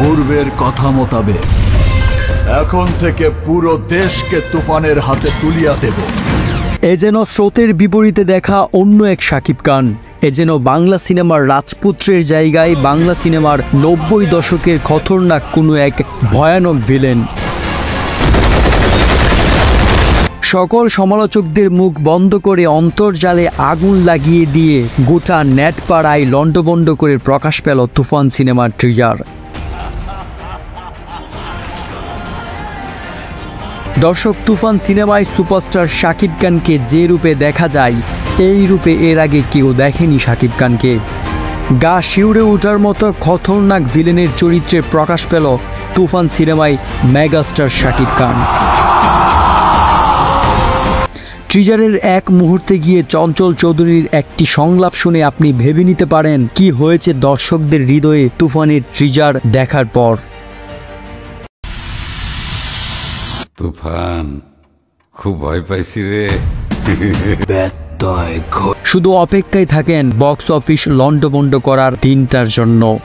পূর্বের কথা মোতাবেক, এখন থেকে পুরো দেশকে তুফানের হাতে তুলিয়া দেব। এ যেন স্রোতের বিপরীতে দেখা অন্য এক সাকিব খান। এ যেন বাংলা সিনেমার রাজপুত্রের জায়গায় বাংলা সিনেমার নব্বই দশকের খতরনাক কোনো এক ভয়ানক ভিলেন। সকল সমালোচকদের মুখ বন্ধ করে অন্তর্জালে আগুন লাগিয়ে দিয়ে গোটা নেট পাড়ায় লণ্ডভণ্ড করে প্রকাশ পেল তুফান সিনেমার ট্রিজার দর্শক তুফান সিনেমায় সুপারস্টার শাকিব খানকে যে রূপে দেখা যায়, এই রূপে এর আগে কেউ দেখেনি শাকিব খানকে। গা শিউরে ওঠার মতো খতরনাক ভিলেনের চরিত্রে প্রকাশ পেল তুফান সিনেমায় মেগাস্টার শাকিব খান। ট্রিজারের এক মুহূর্তে গিয়ে চঞ্চল চৌধুরীর একটি সংলাপ শুনে আপনি ভেবে নিতে পারেন, কি হয়েছে দর্শকদের হৃদয়ে তুফানের ট্রিজার দেখার পর। তুফান খুব ভয় পাইছি রে। শুধু অপেক্ষায় থাকেন বক্স অফিস লন্ডভন্ড করার দিনটার জন্য।